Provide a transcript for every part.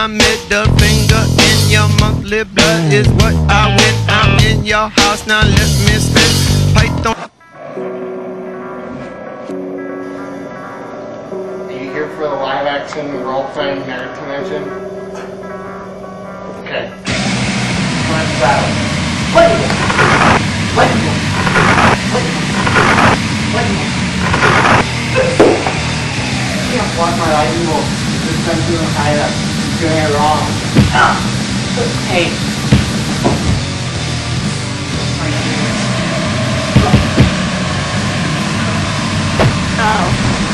my middle finger in your monthly blood is what I win. I'm in your house now. Let me spit. Python. Are you here for the live action role playing Naruto Engine? Okay. Let's battle. Wait! Wait! I can't block my lightning bolt. Just I'm doing high up. It wrong. Ah! Hey. Buy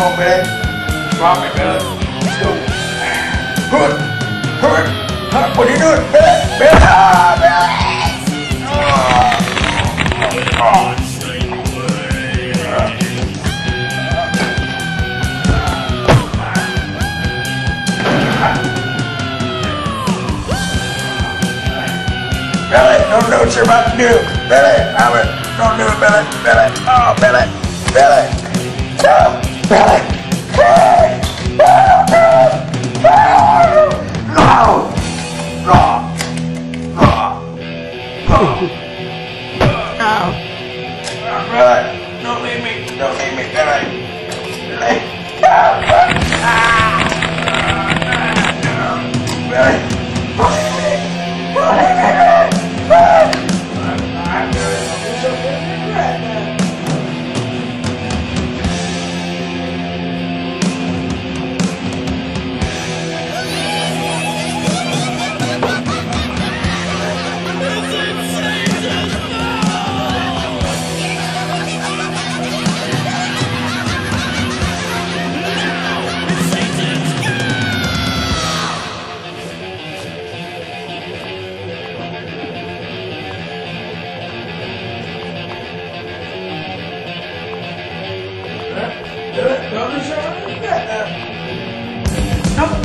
on, man. Spot me, Billy. Let's go. Good. Huh, What are you doing? Billy? Billy! Ah. Oh. Billy, don't do what you're about to do. Billy, Robert, don't do it, Billy. Billy, oh, Billy, Billy, no, Billy.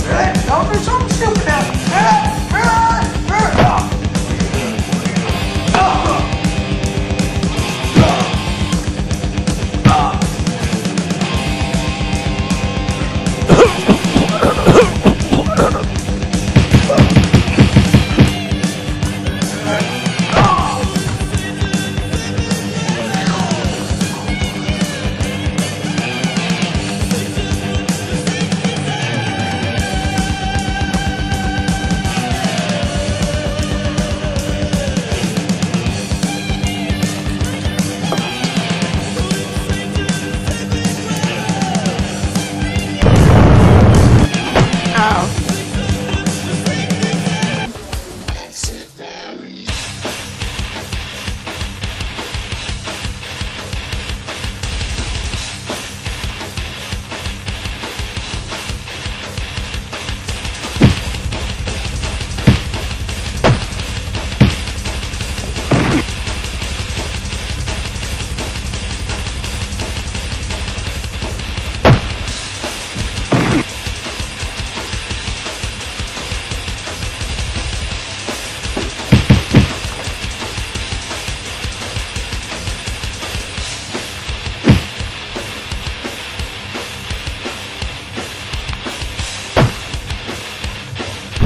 Right?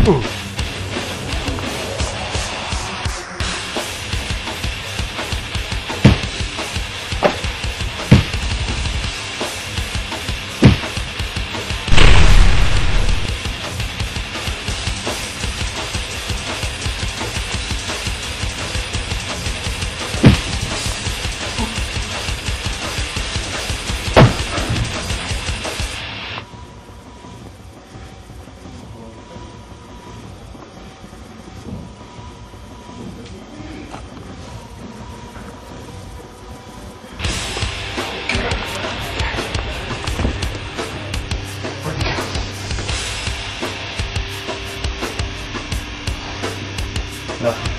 Boom. Nothing.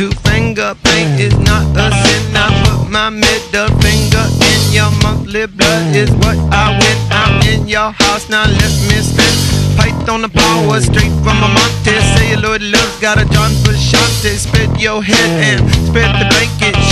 Two finger paint is not a sin. I put my middle finger in your monthly blood is what I win. I'm in your house now. Let me spin. Python the power straight from a Monte. Celluloid love got a John Frusciante. Spit your head and spit the blanket.